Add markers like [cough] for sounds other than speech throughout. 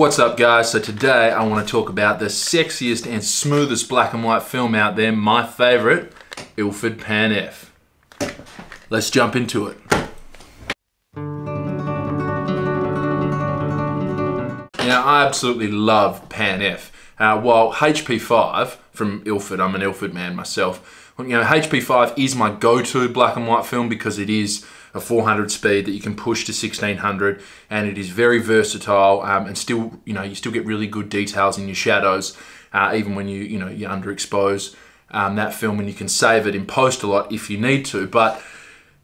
What's up guys? So today I want to talk about the sexiest and smoothest black and white film out there, my favourite, Ilford Pan F. Let's jump into it. Now I absolutely love Pan F. Uh, while HP5 from Ilford, I'm an Ilford man myself, you know, HP5 is my go-to black and white film because it is a 400 speed that you can push to 1600 and it is very versatile um, and still you know you still get really good details in your shadows uh, even when you you know you underexpose um, that film and you can save it in post a lot if you need to but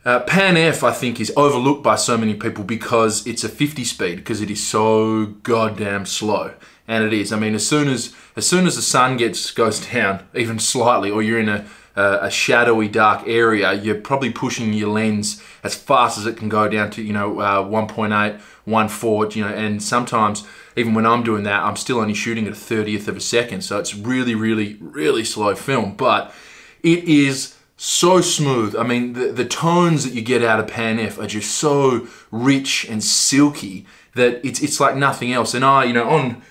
uh, Pan F I think is overlooked by so many people because it's a 50 speed because it is so goddamn slow and it is I mean as soon as as soon as the sun gets goes down [laughs] even slightly or you're in a a shadowy dark area, you're probably pushing your lens as fast as it can go down to, you know, uh, 1.8, 1.4, you know, and sometimes even when I'm doing that, I'm still only shooting at a 30th of a second. So it's really, really, really slow film, but it is so smooth. I mean, the, the tones that you get out of Pan F are just so rich and silky that it's, it's like nothing else. And I, you know, on,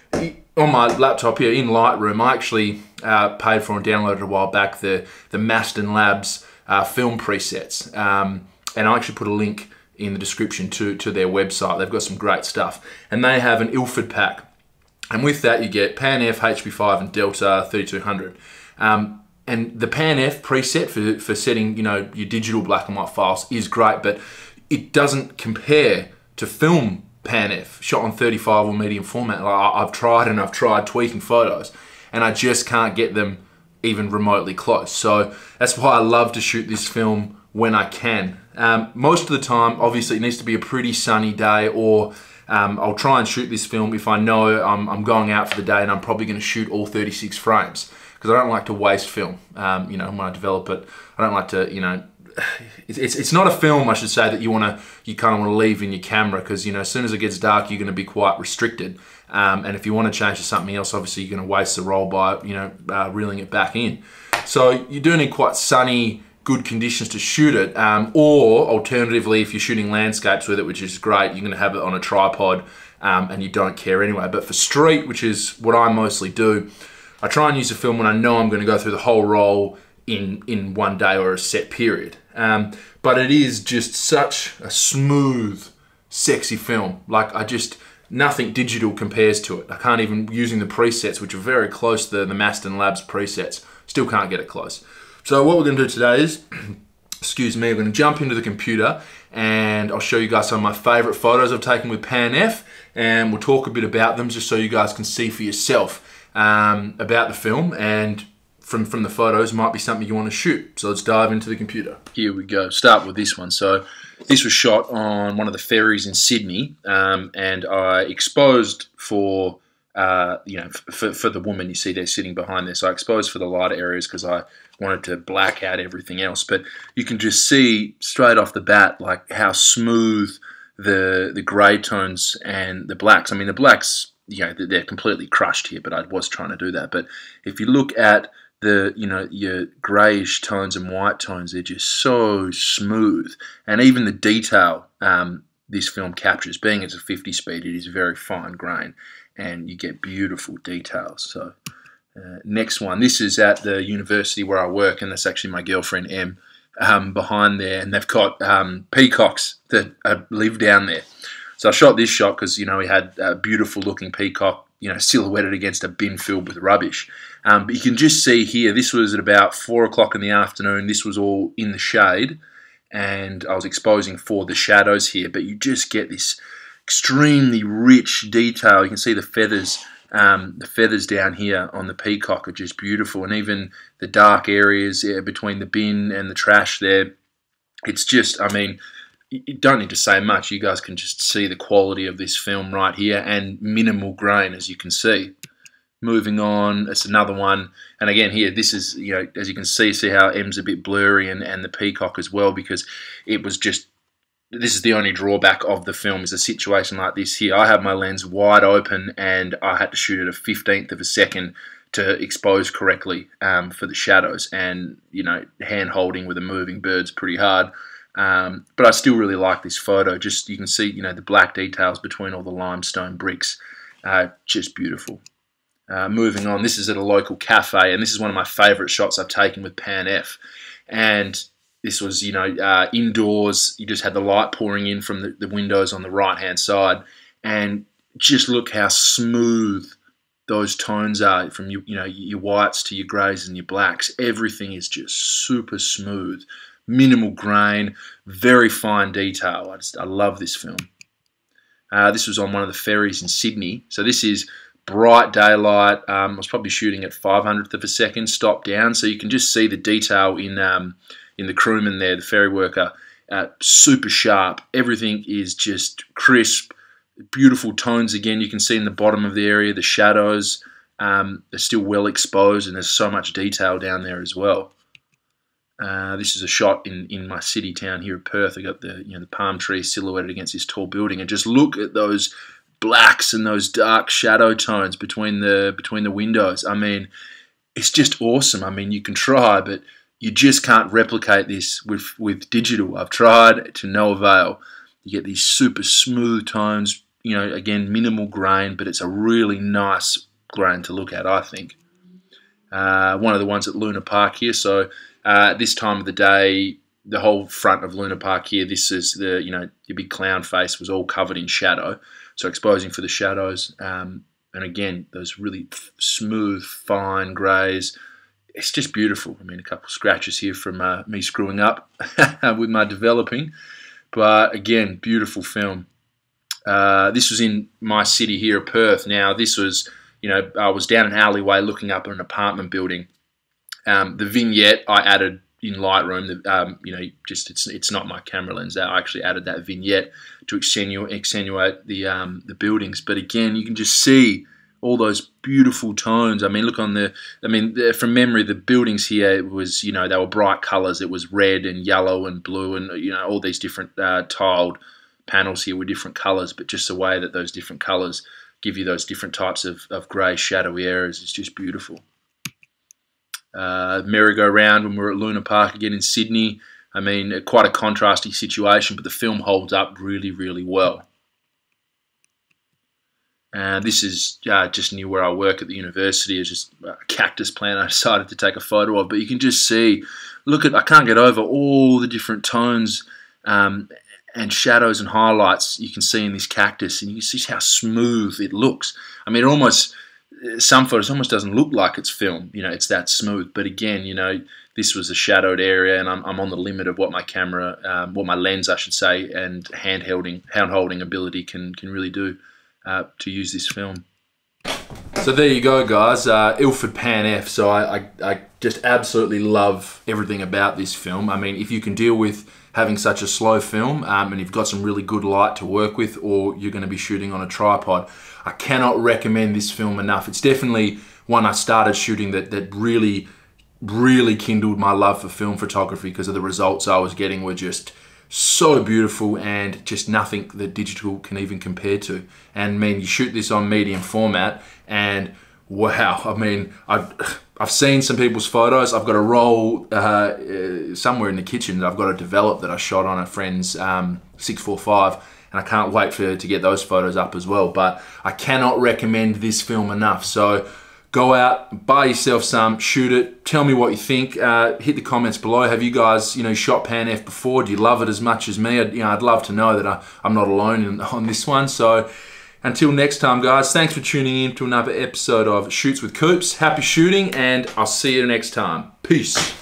on my laptop here in Lightroom, I actually uh, paid for and downloaded a while back the, the Mastin Labs uh, film presets. Um, and I actually put a link in the description to, to their website. They've got some great stuff. And they have an Ilford pack. And with that, you get Pan F, HP5, and Delta 3200. Um, and the Pan F preset for, for setting, you know, your digital black and white files is great, but it doesn't compare to film Pan F shot on 35 or medium format. Like I've tried and I've tried tweaking photos, and I just can't get them even remotely close. So that's why I love to shoot this film when I can. Um, most of the time, obviously, it needs to be a pretty sunny day, or um, I'll try and shoot this film if I know I'm, I'm, going out for the day and I'm probably going to shoot all 36 frames because I don't like to waste film. Um, you know, when I develop it, I don't like to, you know, [sighs] it's, it's not a film, I should say, that you want to you kind of want to leave in your camera because you know as soon as it gets dark, you're going to be quite restricted. Um, and if you want to change to something else, obviously you're going to waste the roll by you know uh, reeling it back in. So you do need quite sunny, good conditions to shoot it. Um, or alternatively, if you're shooting landscapes with it, which is great, you're going to have it on a tripod um, and you don't care anyway. But for street, which is what I mostly do, I try and use a film when I know I'm going to go through the whole roll in in one day or a set period. Um, but it is just such a smooth, sexy film. Like I just nothing digital compares to it. I can't even using the presets, which are very close to the Mastin Labs presets. Still can't get it close. So what we're going to do today is, [clears throat] excuse me, we're going to jump into the computer and I'll show you guys some of my favorite photos I've taken with Pan F and we'll talk a bit about them just so you guys can see for yourself um, about the film and from, from the photos might be something you want to shoot. So let's dive into the computer. Here we go. Start with this one. So this was shot on one of the ferries in Sydney, um, and I exposed for uh, you know for, for the woman you see there sitting behind there. So I exposed for the lighter areas because I wanted to black out everything else. But you can just see straight off the bat like how smooth the the grey tones and the blacks. I mean the blacks, you know, they're completely crushed here, but I was trying to do that. But if you look at the you know your greyish tones and white tones they're just so smooth. And even the detail um, this film captures being it's a 50 speed it is very fine grain and you get beautiful details. So uh, next one this is at the university where I work and that's actually my girlfriend M um, behind there and they've got um, peacocks that live down there. So I shot this shot because you know we had a beautiful looking peacock you know, silhouetted against a bin filled with rubbish. Um, but you can just see here, this was at about 4 o'clock in the afternoon. This was all in the shade, and I was exposing for the shadows here. But you just get this extremely rich detail. You can see the feathers. Um, the feathers down here on the peacock are just beautiful, and even the dark areas between the bin and the trash there. It's just, I mean, you don't need to say much. You guys can just see the quality of this film right here and minimal grain, as you can see. Moving on, it's another one. And again, here, this is, you know, as you can see, see how M's a bit blurry and, and the peacock as well because it was just, this is the only drawback of the film is a situation like this here. I have my lens wide open and I had to shoot at a 15th of a second to expose correctly um, for the shadows. And, you know, hand holding with a moving bird's pretty hard. Um, but I still really like this photo. Just you can see, you know, the black details between all the limestone bricks. Uh, just beautiful. Uh, moving on, this is at a local cafe, and this is one of my favourite shots I've taken with Pan F. And this was, you know, uh, indoors. You just had the light pouring in from the, the windows on the right hand side, and just look how smooth those tones are from you, you know, your whites to your greys and your blacks. Everything is just super smooth, minimal grain, very fine detail. I just I love this film. Uh, this was on one of the ferries in Sydney. So this is bright daylight. Um, I was probably shooting at 500th of a second, stop down, so you can just see the detail in um, in the crewman there, the ferry worker. Uh, super sharp. Everything is just crisp, beautiful tones. Again, you can see in the bottom of the area the shadows. Um, they're still well exposed, and there's so much detail down there as well. Uh, this is a shot in, in my city town here of Perth. I got the you know the palm tree silhouetted against this tall building, and just look at those blacks and those dark shadow tones between the between the windows. I mean, it's just awesome. I mean, you can try, but you just can't replicate this with with digital. I've tried to no avail. You get these super smooth tones. You know, again, minimal grain, but it's a really nice grain to look at. I think. Uh, one of the ones at Luna Park here. So uh, this time of the day, the whole front of Luna Park here, this is the, you know, your big clown face was all covered in shadow. So exposing for the shadows. Um, and again, those really smooth, fine greys. It's just beautiful. I mean, a couple scratches here from uh, me screwing up [laughs] with my developing. But again, beautiful film. Uh, this was in my city here Perth. Now, this was, you know, I was down an alleyway looking up at an apartment building um, the vignette I added in Lightroom, the, um, you know, just it's it's not my camera lens. I actually added that vignette to extenuate, extenuate the um, the buildings. But again, you can just see all those beautiful tones. I mean, look on the. I mean, the, from memory, the buildings here was you know they were bright colours. It was red and yellow and blue and you know all these different uh, tiled panels here were different colours. But just the way that those different colours give you those different types of, of grey shadowy areas is just beautiful uh, merry-go-round when we were at Luna Park again in Sydney. I mean, quite a contrasting situation, but the film holds up really, really well. And this is uh, just near where I work at the university. It's just a cactus plant I [laughs] decided to take a photo of. But you can just see, look at, I can't get over all the different tones um, and shadows and highlights you can see in this cactus. And you can see how smooth it looks. I mean, it almost some photos almost doesn't look like it's film. You know, it's that smooth. But again, you know, this was a shadowed area, and I'm, I'm on the limit of what my camera, um, what my lens, I should say, and hand holding hand holding ability can can really do uh, to use this film. So there you go, guys. Uh, Ilford Pan F. So I, I, I just absolutely love everything about this film. I mean, if you can deal with having such a slow film um, and you've got some really good light to work with or you're going to be shooting on a tripod, I cannot recommend this film enough. It's definitely one I started shooting that, that really, really kindled my love for film photography because of the results I was getting were just so beautiful and just nothing that digital can even compare to. And I mean, you shoot this on medium format and wow, I mean, I've, I've seen some people's photos. I've got a roll uh, uh, somewhere in the kitchen that I've got to develop that I shot on a friend's um, 645 and I can't wait for to get those photos up as well. But I cannot recommend this film enough. So go out, buy yourself some, shoot it. Tell me what you think. Uh, hit the comments below. Have you guys, you know, shot Pan F before? Do you love it as much as me? I'd, you know, I'd love to know that I, am not alone in, [laughs] on this one. So. Until next time, guys, thanks for tuning in to another episode of Shoots with Coops. Happy shooting, and I'll see you next time. Peace.